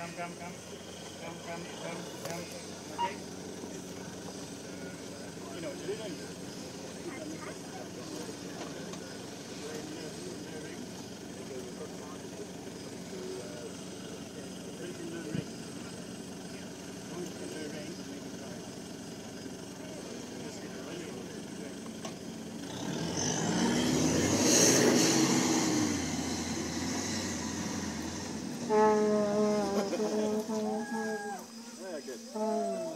come, come, come, come, come, come, come. Okay. 오.